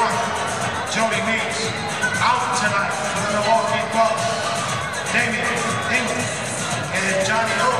one, Jody Meeks, out tonight for the Milwaukee Bucks. Damien England and Johnny O.